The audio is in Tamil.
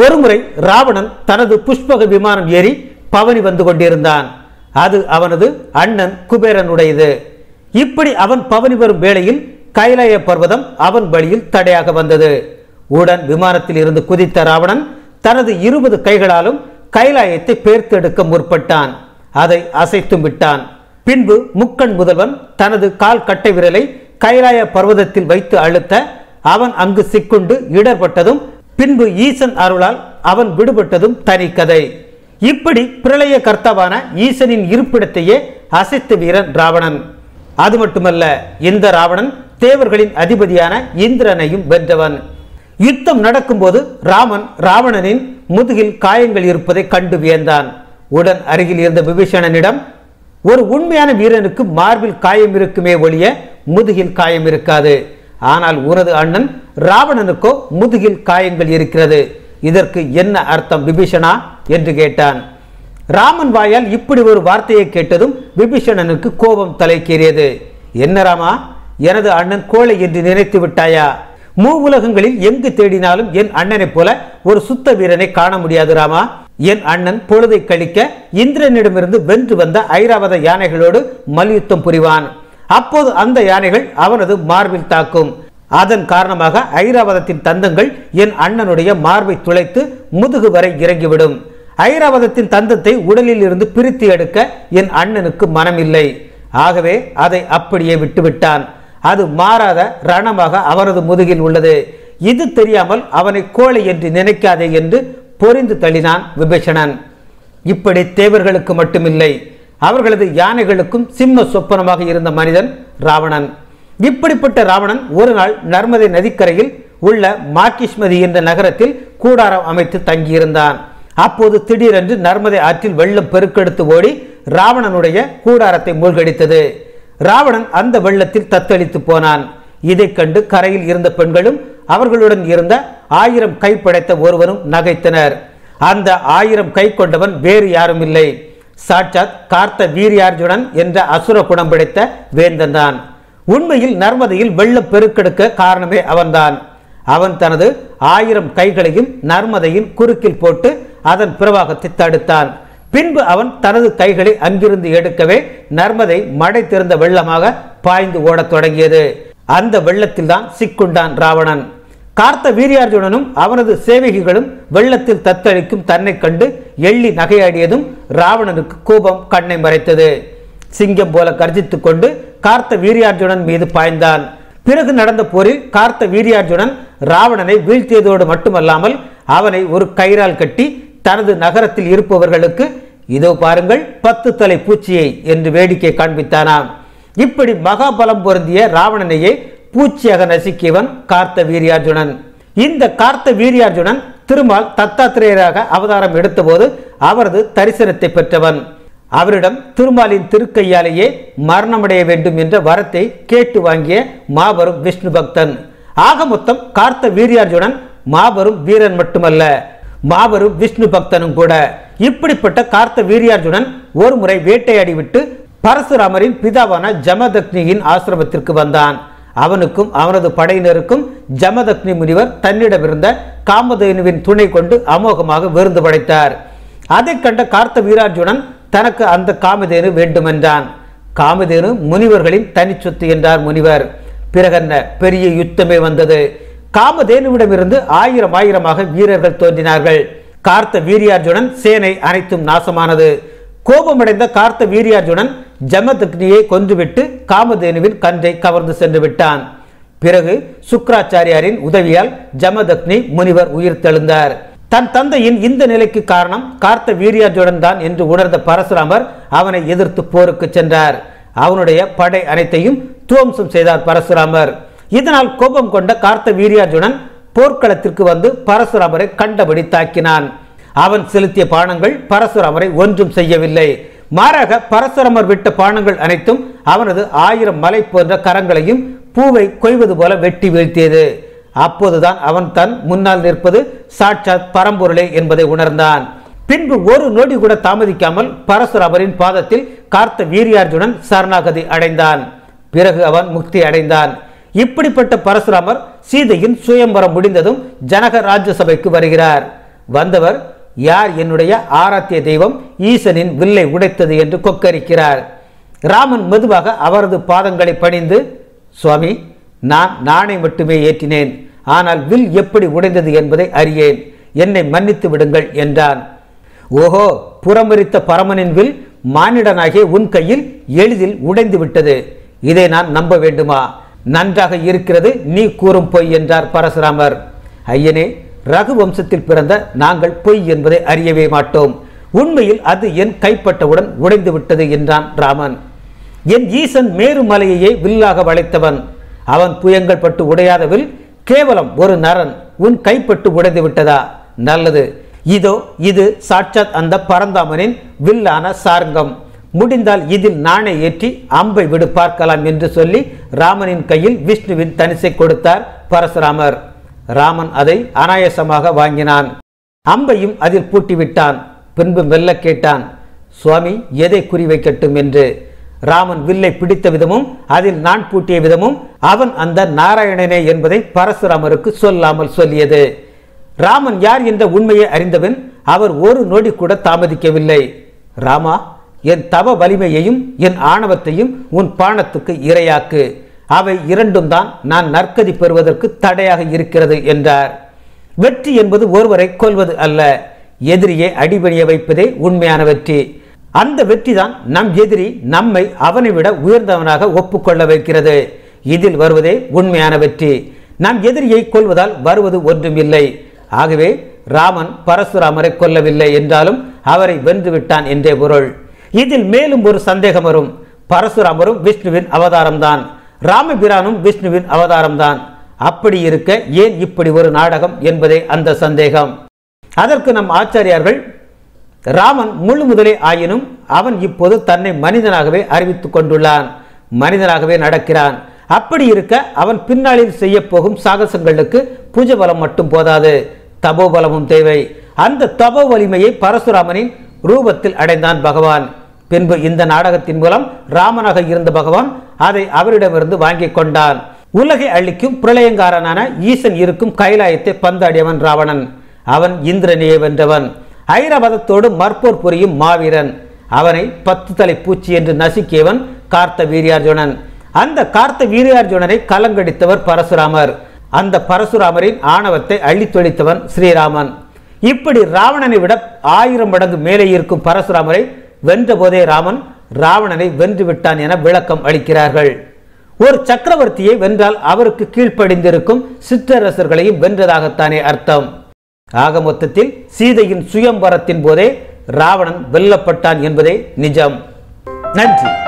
ஒருமுறை ராவணன் தனது புஷ்பக விமானம் ஏறி பவனி வந்து கொண்டிருந்தான். அது அவனது அண்ணன் குபேரனுடையது. இப்படி அவன் பவனி வரும் வேளையில் கைலாய பர்வதம் அவன் வழியில் தடையாக வந்தது. உடன் விமானத்தில் இருந்து குதித்த ராவணன் தனது இருபது கைகளாலும் கைலாயத்தை பேர்த்தெடுக்க முற்பட்டான். அதை அசைத்தும் விட்டான். பின்பு முக்கண் முதல்வன் தனது கால் கட்டை விரலை கைலாய பர்வதத்தில் வைத்து அழுத்த அவன் அங்கு சிக்குண்டு இடர்பட்டதும் பின்பு ஈசன் அருளால் அவன் விடுபட்டதும் தனி கதை. இப்படி பிரளய கர்த்தாவான ஈசனின் இருப்பிடத்தையே அசைத்த வீரன் ராவணன். அது மட்டுமல்ல இந்த ராவணன் தேவர்களின் அதிபதியான இந்திரனையும் வென்றவன். யுத்தம் நடக்கும்போது ராமன் ராவணனின் முதுகில் காயங்கள் இருப்பதை கண்டு வியந்தான். உடன் அருகில் இருந்த விபீஷணனிடம் ஒரு உண்மையான வீரனுக்கு மார்பில் காயம் இருக்குமே ஒழிய முதுகில் காயம் இருக்காது. ஆனால் உனது அண்ணன் ராவணனுக்கோ முதுகில் காயங்கள் இருக்கிறது. இதற்கு என்ன அர்த்தம் விபீஷணா? என்று கேட்டான். ராமன் வாயால் இப்படி ஒரு வார்த்தையை கேட்டதும் விபீஷணனுக்கு கோபம் தலைக்கேறியது. என்ன ராமா? எனது அண்ணன் கோழை என்று நினைத்து விட்டாயா? மூ உலகங்களில் எங்கு தேடினாலும் என் அண்ணனைப் போல ஒரு சுத்த வீரனை காண முடியாது ராமா. என் அண்ணன் பொழுதை கழிக்க இந்திரனிடமிருந்து வென்று வந்த ஐராவத யானைகளோடு மல்யுத்தம் புரிவான். அப்போது அந்த யானைகள் அவனது மார்பில் தாக்கும். அதன் காரணமாக ஐராவதத்தின் தந்தங்கள் என் அண்ணனுடைய மார்பை துளைத்து முதுகு வரை இறங்கிவிடும். ஐராவதத்தின் தந்தத்தை உடலில் இருந்து பிரித்து எடுக்க என் அண்ணனுக்கு மனமில்லை. ஆகவே அதை அப்படியே விட்டுவிட்டான். அது மாறாத ரணமாக அவனது முதுகில் உள்ளது. இது தெரியாமல் அவனை கோழை என்று நினைக்காதே என்று பொறிந்து தள்ளினான் விபீஷணன். இப்படி தேவர்களுக்கு மட்டுமில்லை. அவர்களது யானைகளுக்கும் சிம்ம சொப்பனமாக இருந்த மனிதன் ராவணன். இப்படிப்பட்ட ராவணன் ஒரு நாள் நர்மதை நதிக்கரையில் உள்ள மாக்கிஷ்மதி என்ற நகரத்தில் கூடாரம் அமைத்து தங்கியிருந்தான். அப்போது திடீரென்று நர்மதை ஆற்றில் வெள்ளம் பெருக்கெடுத்து ஓடி ராவணனுடைய கூடாரத்தை மூழ்கடித்தது. ராவணன் அந்த வெள்ளத்தில் தத்தளித்து போனான். இதைக் கண்டு கரையில் இருந்த பெண்களும் அவர்களுடன் இருந்த ஆயிரம் கை படைத்த ஒருவரும் நகைத்தனர். அந்த ஆயிரம் கை கொண்டவன் வேறு யாரும் இல்லை சாட்சாத் கார்த்த வீரியார்ஜுனன் என்ற அசுர குணம் பிடித்த வேந்தன் தான். உண்மையில் நர்மதையில் வெள்ளம் பெருக்கெடுக்க காரணமே அவன்தான். அவன் தனது ஆயிரம் கைகளையும் நர்மதையின் குறுக்கில் போட்டு அதன் பிரவாகத்தை தடுத்தான். பின்பு அவன் தனது கைகளை அங்கிருந்து எடுக்கவே நர்மதை மடை திறந்த வெள்ளமாக பாய்ந்து ஓடத் தொடங்கியது. அந்த வெள்ளத்தில் தான் சிக்குண்டான் ராவணன். கார்த்த வீரியார்ஜுனனும் அவனது சேவகிகளும் வெள்ளத்தில் தத்தளிக்கும் தன்னை கண்டு எள்ளி நகையாடியதும் ராவணனுக்கு கோபம் கண்ணை மறைத்தது. சிங்கம் போல கர்ஜித்துக் கொண்டு கார்த்த வீரியார்ஜுனன் மீது பாய்ந்தான். பிறகு நடந்த போரில் கார்த்த வீரியார்ஜுனன் ராவணனை வீழ்த்தியதோடு மட்டுமல்லாமல் அவனை ஒரு கயிறால் கட்டி தனது நகரத்தில் இருப்பவர்களுக்கு இதோ பாருங்கள் பத்து தலை பூச்சியை என்று வேடிக்கை காண்பித்தானாம். இப்படி மகாபலம் பொருந்திய ராவணனையே பூச்சியாக நசுக்கியவன் கார்த்த வீரியார்ஜுனன் இந்த கார்த்த வீரியார்ஜுனன் திருமால் தத்தாத்திரேயராக அவதாரம் எடுத்தபோது அவரது தரிசனத்தை பெற்றவன். அவரிடம் திருமாலின் திருக்கையாலேயே மரணமடைய வேண்டும் என்ற வரத்தை கேட்டு வாங்கிய மாபெரும் விஷ்ணு பக்தன். ஆக மொத்தம் கார்த்த வீரியார்ஜுனன் மாபெரும் வீரன் மட்டுமல்ல மாபெரும் விஷ்ணு பக்தனும் கூட. இப்படிப்பட்ட கார்த்த வீரியார்ஜுனன் ஒரு முறை வேட்டையாடி விட்டு பரசுராமரின் பிதாவான ஜமதக்னியின் ஆசிரமத்திற்கு வந்தான். அவனுக்கும் அவனது படையினருக்கும் ஜமதக்னி முனிவர் தன்னிடமிருந்த காமதேனுவின் துணை கொண்டு அமோகமாக விருந்து படைத்தார். அதைக் கண்ட கார்த்த வீரார்ஜுனன் தனக்கு அந்த காமதேனு வேண்டுமென்றான். காமதேனு முனிவர்களின் தனிச்சொத்து என்றார் முனிவர். பிறகென்ன பெரிய யுத்தமே வந்தது. காமதேனுவிடமிருந்து ஆயிரம் ஆயிரமாக வீரர்கள் தோன்றினார்கள். கார்த்த வீரியார்ஜுனன் சேனை அனைத்தும் நாசமானது. கோபமடைந்த கார்த்த வீரியார்ஜுனன் ஜமதக்னியை கொன்றுவிட்டு காமதேனுவின் கன்றை கவர்ந்து சென்று விட்டான். பிறகு சுக்ராச்சாரியாரின் உதவியால் ஜமதக்னி முனிவர் உயிர் தெழுந்தார். தன் தந்தையின் இந்த நிலைக்கு காரணம் கார்த்த வீரியாஜுடன் தான் என்று உணர்ந்த பரசுராமர் அவனை எதிர்த்து போருக்கு சென்றார். அவனுடைய படை அனைத்தையும் துவம்சம் செய்தார் பரசுராமர். இதனால் கோபம் கொண்ட கார்த்த வீரியாஜுடன் போர்க்களத்திற்கு வந்து பரசுராமரை கண்டபடி தாக்கினான். அவன் செலுத்திய பானங்கள் பரசுராமரை ஒன்றும் செய்யவில்லை. மாறாக பரசுரமர் விட்ட பானங்கள் அனைத்தும் அவனது ஆயிரம் மலை போன்ற கரங்களையும் பூவை கொய்வது போல வெட்டி வீழ்த்தியது. அப்போதுதான் அவன் தன் முன்னால் நிற்பது சாட்சாத் பரம்பொருளே என்பதை உணர்ந்தான். பின்பு ஒரு நொடி கூட தாமதிக்காமல் பரசுராமரின் பாதத்தில் கார்த்த வீரியார்ஜுனன் சரணாகதி அடைந்தான். பிறகு அவன் முக்தி அடைந்தான். இப்படிப்பட்ட பரசுராமர் சீதையின் சுயம்பரம் முடிந்ததும் ஜனக ராஜ்யசபைக்கு வருகிறார். வந்தவர் யார் என்னுடைய ஆராத்திய தெய்வம் ஈசனின் வில்லை உடைத்தது என்று கொக்கரிக்கிறார். ராமன் மெதுவாக அவரது பாதங்களை பணிந்து சுவாமி நான் நானே மட்டுமே ஏற்றினேன். ஆனால் வில் எப்படி உடைந்தது என்பதை அறியேன். என்னை மன்னித்து விடுங்கள் என்றான். ஓஹோ புறமரித்த பரமனின் வில் மானிடனாகிய உன் கையில் எளிதில் உடைந்து விட்டது. இதை நான் நம்ப வேண்டுமா? நன்றாக இருக்கிறது நீ கூறும் பொய் என்றார் பரசுராமர். ஐயனே ரகு வம்சத்தில் பிறந்த நாங்கள் பொய் என்பதை அறியவே மாட்டோம். உண்மையில் அது என் கைப்பட்டவுடன் உடைந்து விட்டது என்றான் ராமன். என் ஈசன் மேருமலையையே வில்லாக வளைத்தவன். அவன் புயங்கள் பட்டு உடையாத வில் கேவலம் ஒரு நரன். உன் கைப்பட்டு உடைந்து விட்டதா? நல்லது. இதோ இது சாட்சாத் அந்த பரந்தாமனின் வில்லான சார்ங்கம். முடிந்தால் இதில் நாணை ஏற்றி அம்பை விடு பார்க்கலாம் என்று சொல்லி ராமனின் கையில் விஷ்ணுவின் தனிசை கொடுத்தார் பரசுராமர். ராமன் அதை அனாயசமாக வாங்கினான். அம்பையும் அதில் பூட்டிவிட்டான். பின்பு மெல்ல கேட்டான் சுவாமி எதை குறிவைக்கட்டும் என்று? ராமன் வில்லை பிடித்த விதமும் அதில் நான் பூட்டிய விதமும் அவன் அந்த நாராயணனே என்பதை பரசுராமருக்கு சொல்லாமல் சொல்லியது. ராமன் யார் என்ற உண்மையை அறிந்தவன் அவர் ஒரு நொடி கூட தாமதிக்கவில்லை. ராமா என் தவ வலிமையையும் என் ஆணவத்தையும் உன் பாணத்துக்கு இரையாக்கு. அவை இரண்டும் தான் நான் நற்கதி பெறுவதற்கு தடையாக இருக்கிறது என்றார். வெற்றி என்பது ஒருவரை கொல்வது அல்ல எதிரியை அடிபணிய வைப்பதே உண்மையான வெற்றி. அந்த வெற்றி தான் நம் எதிரி நம்மை அவனை விட உயர்ந்தவனாக ஒப்புக்கொள்ள வைக்கிறது. இதில் வருவதே உண்மையான வெற்றி. நம் எதிரியை கொல்வதால் வருவது ஒன்றுமில்லை ஆகவே ராமன் பரசுராமரை கொல்லவில்லை என்றாலும் அவரை வென்று விட்டான் என்றே பொருள். இதில் மேலும் ஒரு சந்தேகம் வரும். பரசுராமரும் விஷ்ணுவின் அவதாரம்தான் ராமபிரானும் விஷ்ணுவின் அவதாரம்தான். அப்படி இருக்க ஏன் இப்படி ஒரு நாடகம் என்பதே அந்த சந்தேகம். அதற்கு நம் ஆச்சாரியார்கள் ராமன் முழு முதலே ஆயினும் அவன் இப்போது தன்னை மனிதனாகவே அறிவித்துக் கொண்டுள்ளான் மனிதனாகவே நடக்கிறான். அப்படி இருக்க அவன் பின்னாளில் செய்யப்போகும் சாகசங்களுக்கு பூஜ பலம் மட்டும் போதாது தபோபலமும் தேவை. அந்த தபோ வலிமையை பரசுராமனின் ரூபத்தில் அடைந்தான் பகவான். பின்பு இந்த நாடகத்தின் மூலம் ராமனாக இருந்த பகவான் அதை அவரிடமிருந்து வாங்கிக் கொண்டான். உலகை அழிக்கும் பிரளயங்காரனான ஈசன் இருக்கும் கைலாயத்தை பந்தாடியவன் ராவணன். அவன் இந்திரனையே வென்றவன். ஐரவதத்தோடு மற்போர் புரியும் மாவீரன். அவனை பத்து தலை பூச்சி என்று நசுக்கியவன் கார்த்த வீரியார்ஜுனன் அந்த கார்த்த வீரியார்ஜுனனை கலங்கடித்தவர் பரசுராமர். அந்த பரசுராமரின் ஆணவத்தை அழித்தொழித்தவன் ஸ்ரீராமன். இப்படி ராவணனை விட ஆயிரம் மடங்கு மேலே இருக்கும் பரசுராமரை வென்றபோதே ராமன் ராவணனை வென்று விட்டான் என விளக்கம் அளிக்கிறார்கள். ஒரு சக்கரவர்த்தியை வென்றால் அவருக்கு கீழ்ப்படிந்திருக்கும் சிற்றரசர்களையும் வென்றதாகத்தானே அர்த்தம். ஆக மொத்தத்தில் சீதையின் சுயம்பரத்தின் போதே ராவணன் வெல்லப்பட்டான் என்பதே நிஜம். நன்றி.